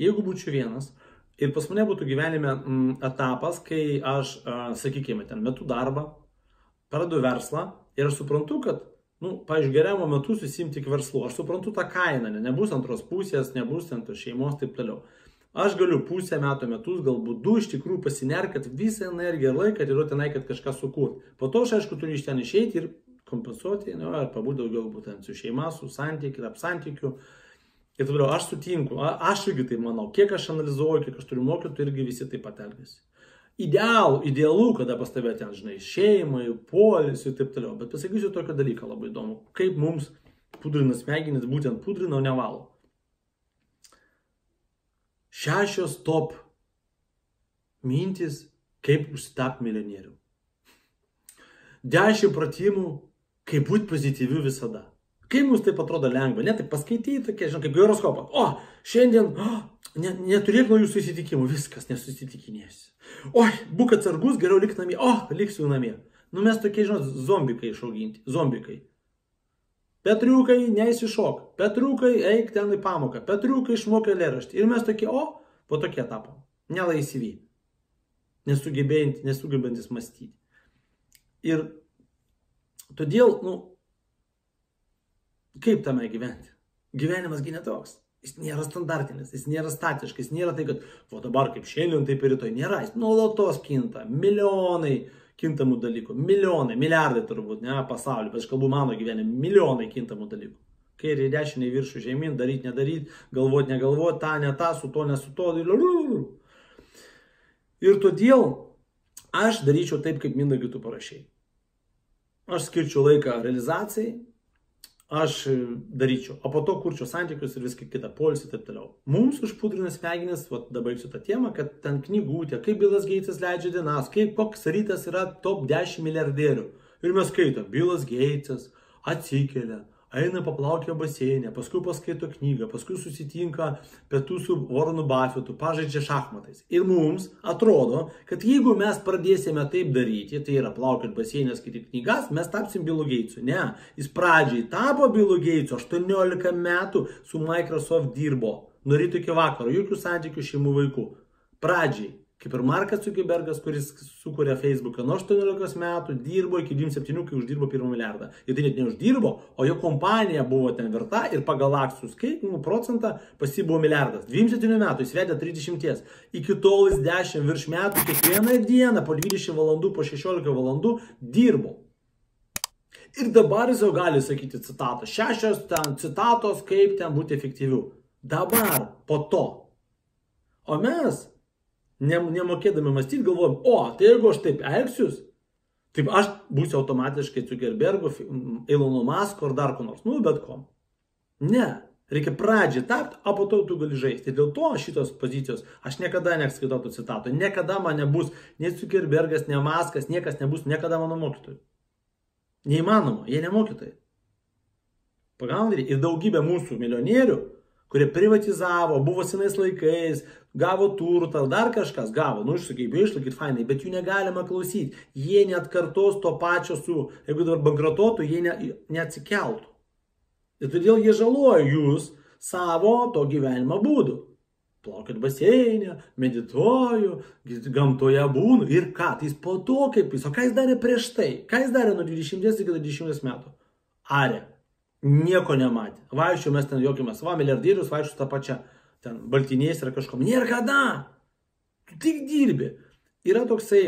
Jeigu būčiau vienas ir pas mane būtų gyvenime mm, etapas, kai aš, a, sakykime, ten metu darbą, pradedu verslą ir aš suprantu, kad, nu, pavyzdžiui, geriamo metu susimti tik verslu. Aš suprantu tą kainą, ne, nebus antros pusės, nebus ant tos šeimos, taip toliau. Aš galiu pusę metų, metus, galbūt du iš tikrųjų pasinerti, kad visą energiją ir laiką atiduoti tenai, kad kažką sukurti. Po to aš aišku turiu iš ten išeiti ir kompensuoti, nu, ar pabūti daugiau būtent su šeima, su santykiu, tarp Ir toliau aš sutinku, a, aš irgi tai manau, kiek aš analizuoju, kiek aš turiu mokytojų, irgi visi taip pat elgesi. Idealų, idealu, kada pas tave ten, žinai, šeimai, polisui ir taip toliau. Bet pasakysiu tokį dalyką labai įdomu, kaip mums pudrina smegenis, būtent pudrina, o nevalo šešios top mintys, kaip užsitap milijonierių. Dešimt pratimų, kaip būti pozityviu visada. Kaip mums tai atrodo lengva, net tai paskaityti, tokie, žinai, kaip horoskopas. O, šiandien, o, ne, neturėk naujų susitikimų, viskas, nesusitikinėsi. Oi, būk atsargus, geriau lik namie. O, liksiu namie. Nu mes tokie, žinot, zombikai išauginti, zombikai. Petriukai, neįsišok. Petriukai, eik ten į pamoką. Petriukai išmokė lėraštį. Ir mes tokie, o, po tokie tapom. Nelaisvy. Nesugebantis mąstyti. Ir todėl, nu, kaip tame gyventi? Gyvenimasgi netoks. Jis nėra standartinis, jis nėra statiškas, jis nėra tai, kad, o dabar kaip šiandien, taip ir rytoj. Nėra, jis nuolatos kinta. Milijonai kintamų dalykų. Milijonai, milijardai turbūt, ne, pasaulio, bet aš kalbu mano gyvenime, milijonai kintamų dalykų. Kairį, dešinį, viršų, žemyn, daryti, nedaryti, galvoti, negalvoti, tą, ne tą, su to, ne su to. Ir todėl aš daryčiau taip, kaip Mindagi tu parašiai. Aš skirčiau laiką realizacijai, aš daryčiau, o po to kurčiau santykius ir viską kitą, polisį ir taip toliau. Mums užpudrina smegenis, va dabar baigsiu tą temą, kad ten knygutė, kaip Bilas Geitsas leidžia dienas, kaip koks rytas yra top 10 milijardierių. Ir mes skaitom, Bilas Geitsas atsikelia, eina paplaukia baseinė, paskui paskaito knygą, paskui susitinka pietų su Warrenu Buffetu, pažaidžia šachmatais. Ir mums atrodo, kad jeigu mes pradėsime taip daryti, tai yra plaukiant baseinė, skaityti knygas, mes tapsim Bilu Geitsu. Ne, jis pradžiai tapo Bilu Geitsu, 18 metų su Microsoft dirbo, nuo ryto iki vakaro, jokių santykių šeimų vaikų. Pradžiai Kaip ir Markas Zuckerbergas, kuris sukūrė Facebooką nuo 18 metų, dirbo iki 27, kai uždirbo pirmą milijardą. Ir tai net neuždirbo, o jo kompanija buvo ten verta ir pagal akcijų skaitimų procentą pasi buvo milijardas. 27 metų jis vedė 30. Iki tol jis 10 virš metų kiekvieną dieną po 20 valandų, po 16 valandų dirbo. Ir dabar jis jau gali sakyti citatą. Šešios ten citatos, kaip ten būti efektyviu. Dabar, po to. O mes nemokėdami mąstyti, galvojam, o, tai jeigu aš taip elgsius, taip aš būsiu automatiškai Zuckerbergu, Elono Masko ar dar ko nors, nu, bet ko. Ne, reikia pradžiai tapti, o po to tu gali žaisti. Dėl to šitos pozicijos aš niekada neskaitau tų citatų, niekada man nebus nei Zuckerbergas, nei Maskas, niekas nebus, niekada mano mokytojų. Neįmanoma, jie nemokytojai. Pagaunai, ir daugybė mūsų milijonierių kurie privatizavo, buvo senais laikais, gavo turtą, dar kažkas gavo, nu išsugebėjo išlaikyti fainai, bet jų negalima klausyti. Jie net kartos to pačio su, jeigu dabar bankrotuotų, jie ne, neatsikeltų. Ir todėl jie žaloja jūs savo to gyvenimo būdu. Plaukit baseinė, medituoju, gamtoje būnu. Ir ką, tai jis po to kaip jis, o ką jis darė prieš tai? Ką jis darė nuo 20 iki 20 metų? Arė. Nieko nematė. Vaikščiau mes ten jokimės, va, milijardierius vaikščiau tą pačią, ten baltiniais ir kažkom. Nėra kada. Tu tik dirbi. Yra toksai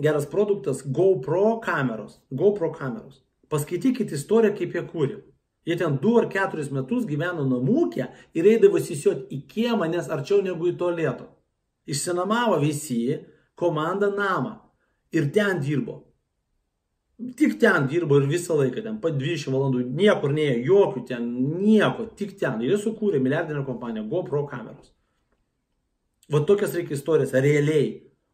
geras produktas GoPro kameros. GoPro kameros. Paskaitykite istoriją, kaip jie kūrė. Jie ten 2 ar 4 metus gyveno namūkė ir eidavo įsisioti į kiemą, nes arčiau negu į tualeto. Išsinamavo visi, komanda namą. Ir ten dirbo. Tik ten dirbo ir visą laiką, ten po 20 valandų, niekur neėjo, jokių ten, nieko, tik ten. Ir jis sukūrė milijardinę kompaniją GoPro kameros. Va tokias reikia istorijas, realiai.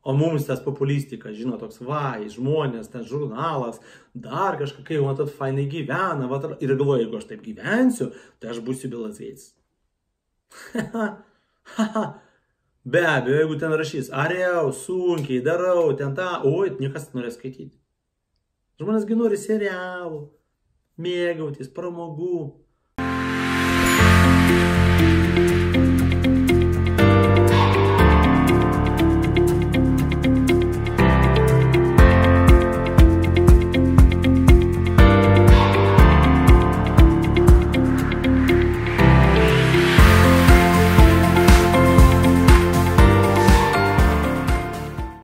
O mums tas populistika, žinot, toks vai, žmonės, ten žurnalas, dar kažkokia, matot, fainai gyvena. Va, ir galvoju, jeigu aš taip gyvensiu, tai aš būsiu Bilas Gates. Be abejo, jeigu ten rašys, ariau, sunkiai darau, ten tą, oi, niekas norės skaityti. Žmonėsgi nori serialų, mėgautis, pramogų.